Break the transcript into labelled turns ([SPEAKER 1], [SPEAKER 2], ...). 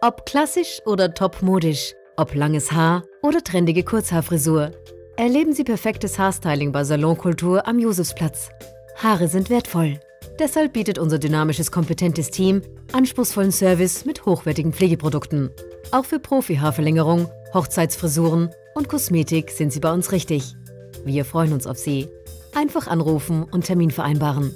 [SPEAKER 1] Ob klassisch oder topmodisch, ob langes Haar oder trendige Kurzhaarfrisur. Erleben Sie perfektes Haarstyling bei Salonkultur am Josefsplatz. Haare sind wertvoll. Deshalb bietet unser dynamisches, kompetentes Team anspruchsvollen Service mit hochwertigen Pflegeprodukten. Auch für Profi-Haarverlängerung, Hochzeitsfrisuren und Kosmetik sind Sie bei uns richtig. Wir freuen uns auf Sie. Einfach anrufen und Termin vereinbaren.